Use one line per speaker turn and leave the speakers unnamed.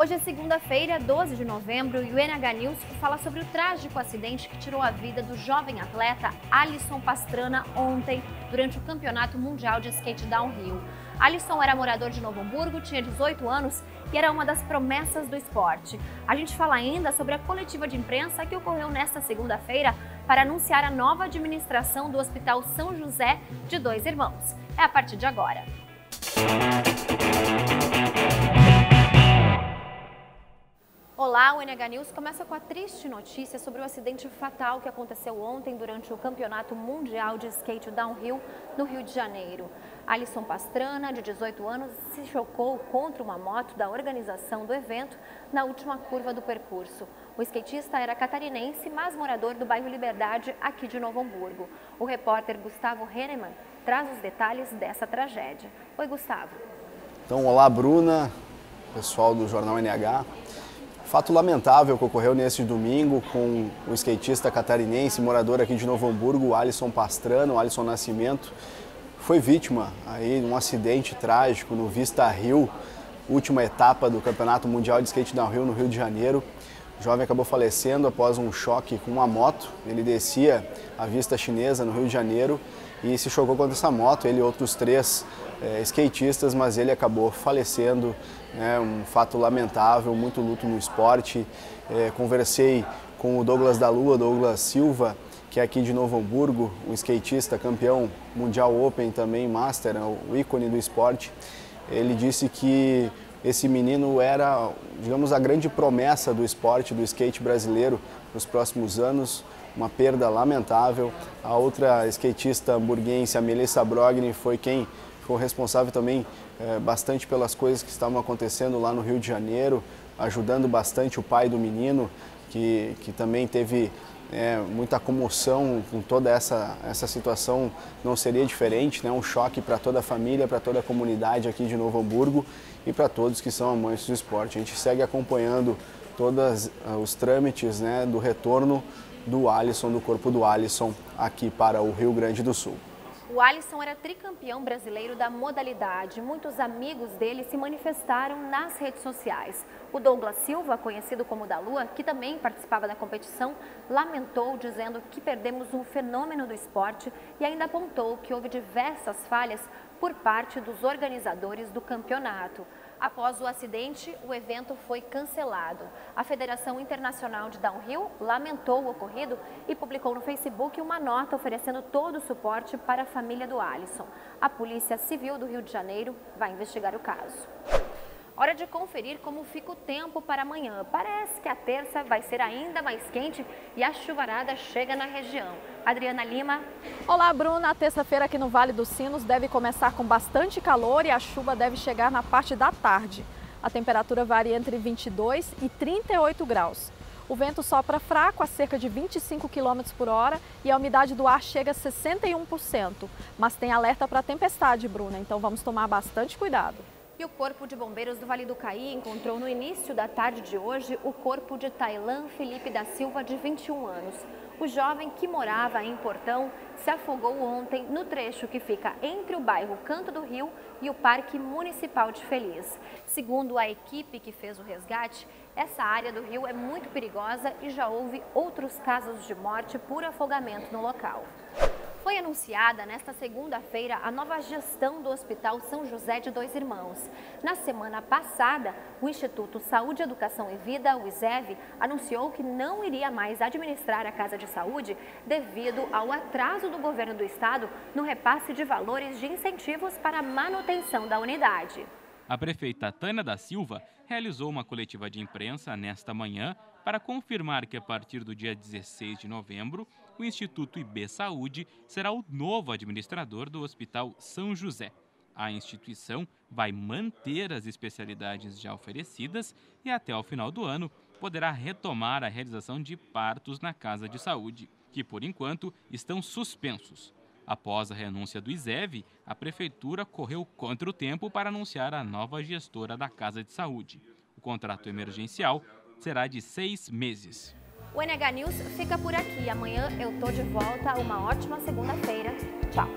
Hoje é segunda-feira, 12 de novembro, e o NH News fala sobre o trágico acidente que tirou a vida do jovem atleta Alisson Pastrana ontem, durante o Campeonato Mundial de Skate Downhill. Alisson era morador de Novo Hamburgo, tinha 18 anos e era uma das promessas do esporte. A gente fala ainda sobre a coletiva de imprensa que ocorreu nesta segunda-feira para anunciar a nova administração do Hospital São José de Dois Irmãos. É a partir de agora. Olá, o NH News começa com a triste notícia sobre o acidente fatal que aconteceu ontem durante o Campeonato Mundial de Skate Downhill no Rio de Janeiro. Alisson Pastrana, de 18 anos, se chocou contra uma moto da organização do evento na última curva do percurso. O skatista era catarinense, mas morador do bairro Liberdade, aqui de Novo Hamburgo. O repórter Gustavo Henneman traz os detalhes dessa tragédia. Oi, Gustavo.
Então, olá, Bruna, pessoal do Jornal NH. Fato lamentável que ocorreu neste domingo com o skatista catarinense, morador aqui de Novo Hamburgo, Alisson Pastrano, Alisson Nascimento. Foi vítima aí de um acidente trágico no Vista Rio, última etapa do Campeonato Mundial de Skate Downhill no Rio de Janeiro. O jovem acabou falecendo após um choque com uma moto. Ele descia a vista chinesa no Rio de Janeiro e se chocou contra essa moto, ele e outros três é, skatistas, mas ele acabou falecendo, né, um fato lamentável, muito luto no esporte. É, conversei com o Douglas da Lua, Douglas Silva, que é aqui de Novo Hamburgo, um skatista campeão mundial Open também, Master, né, o ícone do esporte. Ele disse que esse menino era, digamos, a grande promessa do esporte, do skate brasileiro nos próximos anos, uma perda lamentável. A outra skatista hamburguense, a Melissa Brogni, foi quem ficou responsável também é, bastante pelas coisas que estavam acontecendo lá no Rio de Janeiro, ajudando bastante o pai do menino, que, que também teve é, muita comoção com toda essa, essa situação, não seria diferente, né? um choque para toda a família, para toda a comunidade aqui de Novo Hamburgo e para todos que são amantes do esporte. A gente segue acompanhando todos ah, os trâmites né, do retorno do Alisson, do corpo do Alisson aqui para o Rio Grande do Sul.
O Alisson era tricampeão brasileiro da modalidade. Muitos amigos dele se manifestaram nas redes sociais. O Douglas Silva, conhecido como da Lua, que também participava da competição, lamentou dizendo que perdemos um fenômeno do esporte e ainda apontou que houve diversas falhas por parte dos organizadores do campeonato. Após o acidente, o evento foi cancelado. A Federação Internacional de Downhill lamentou o ocorrido e publicou no Facebook uma nota oferecendo todo o suporte para a família do Alisson. A Polícia Civil do Rio de Janeiro vai investigar o caso. Hora de conferir como fica o tempo para amanhã. Parece que a terça vai ser ainda mais quente e a chuvarada chega na região. Adriana Lima.
Olá, Bruna. A terça-feira aqui no Vale dos Sinos deve começar com bastante calor e a chuva deve chegar na parte da tarde. A temperatura varia entre 22 e 38 graus. O vento sopra fraco a cerca de 25 km por hora e a umidade do ar chega a 61%. Mas tem alerta para tempestade, Bruna, então vamos tomar bastante cuidado.
E o Corpo de Bombeiros do Vale do Caí encontrou no início da tarde de hoje o corpo de Tailan Felipe da Silva, de 21 anos. O jovem que morava em Portão se afogou ontem no trecho que fica entre o bairro Canto do Rio e o Parque Municipal de Feliz. Segundo a equipe que fez o resgate, essa área do rio é muito perigosa e já houve outros casos de morte por afogamento no local. Foi anunciada nesta segunda-feira a nova gestão do Hospital São José de Dois Irmãos. Na semana passada, o Instituto Saúde, Educação e Vida, o ISEV, anunciou que não iria mais administrar a Casa de Saúde devido ao atraso do governo do estado no repasse de valores de incentivos para a manutenção da unidade.
A prefeita Tânia da Silva realizou uma coletiva de imprensa nesta manhã para confirmar que a partir do dia 16 de novembro, o Instituto IB Saúde será o novo administrador do Hospital São José. A instituição vai manter as especialidades já oferecidas e até o final do ano poderá retomar a realização de partos na Casa de Saúde, que por enquanto estão suspensos. Após a renúncia do ISEV, a prefeitura correu contra o tempo para anunciar a nova gestora da Casa de Saúde. O contrato emergencial será de seis meses.
O NH News fica por aqui. Amanhã eu tô de volta. Uma ótima segunda-feira. Tchau.